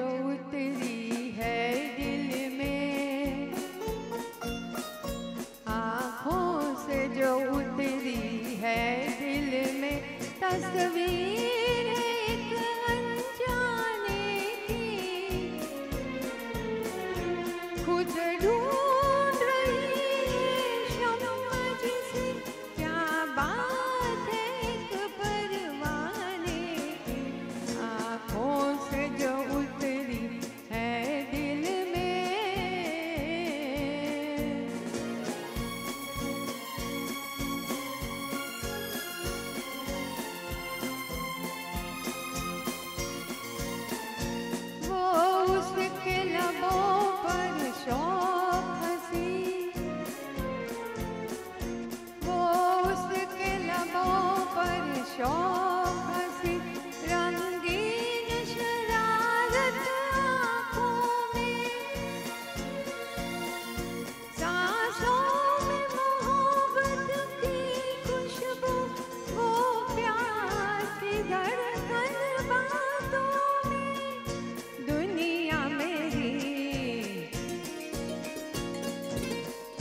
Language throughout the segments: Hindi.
जो उतरी है दिल में। आँखों से जो उतरी है दिल में, तस्वीर जाने की। खुद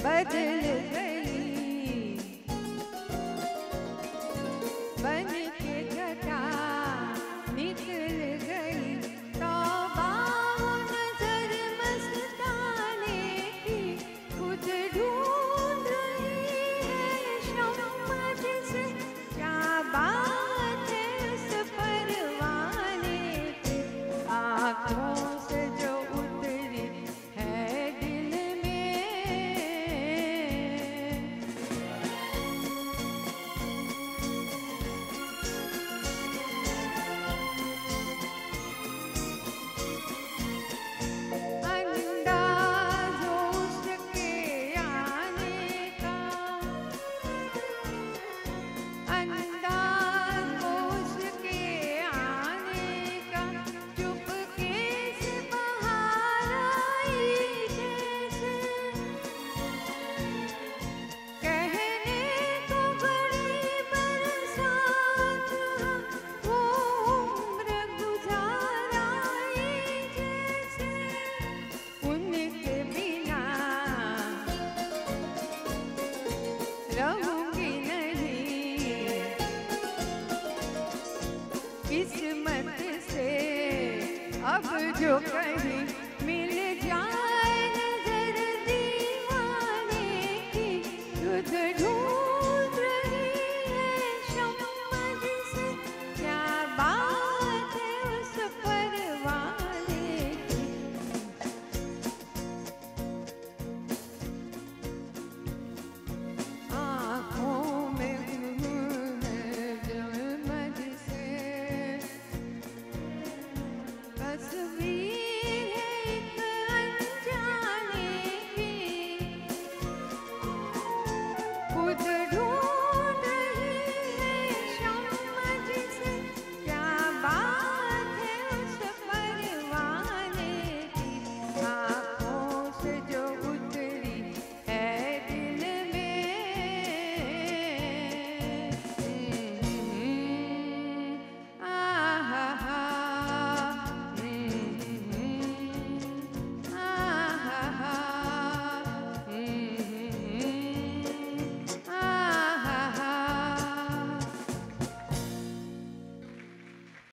Hadi your.